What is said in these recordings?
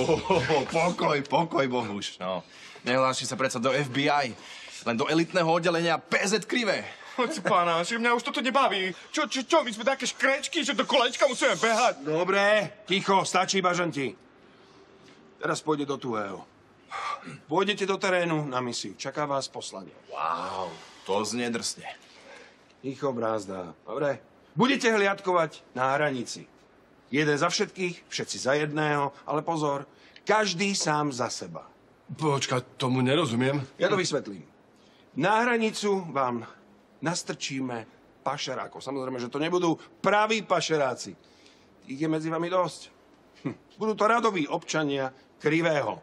Oh, pokoj, pokoj, Bohuš. No. Nehlási sa predsa do FBI, len do elitného oddelenia PZ Krivé. Hoď pána, že mňa už toto nebaví. Čo, čo, čo, my sme také škrečky, že do kolečka musíme behať. Dobre, ticho, stačí bažanti. Teraz pôjde do tuhého. Pôjdete do terénu na misiu. Čaká vás poslanie. Wow, to znie drsne. Ticho, brázda. Dobre. Budete hliadkovať na hranici. Jeden za všetkých, všetci za jedného, ale pozor, každý sám za seba. Počkaj, tomu nerozumiem. Ja to vysvetlím. Na hranicu vám nastrčíme pašerákov. Samozrejme, že to nebudú praví pašeráci. Ich je medzi vami dosť. Hm. Budú to radoví občania krivého.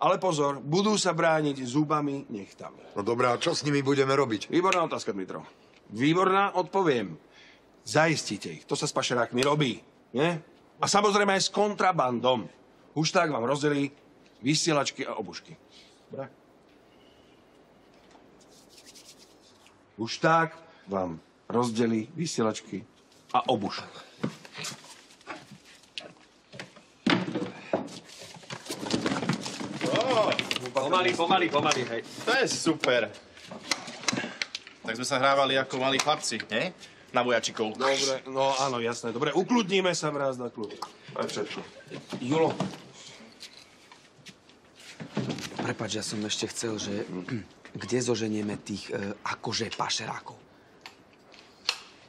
Ale pozor, budú sa brániť zubami, nechtami. No dobré, a čo s nimi budeme robiť? Výborná otázka, Dmitro. Výborná, odpoviem. Zaistíte ich. To sa s pašerákmi robí. Nie? A samozrejme aj s kontrabandom. Už tak vám rozdelí vysielačky a obušky. Dobre? Už tak vám rozdelí vysielačky a obušok. Pomaly, pomaly, pomaly, hej. To je super. Tak sme sa hrávali ako malí chlapci, nie? Na vojačikov. Dobre, no áno, jasné. Dobre, ukludníme sa, mráz na kľud. Je všetko. Julo. Prepač, ja som ešte chcel, že kde zoženieme tých e, akože pašerákov?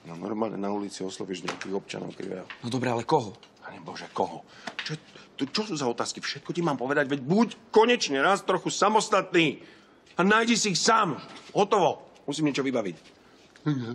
No normálne na ulici oslovíš nejakých občanov krivého. No dobre, ale koho? Pane Bože, koho? Čo, to, čo sú za otázky? Všetko ti mám povedať, veď buď konečne raz trochu samostatný a nájdi si ich sám. Hotovo. Musím niečo vybaviť. Pardon.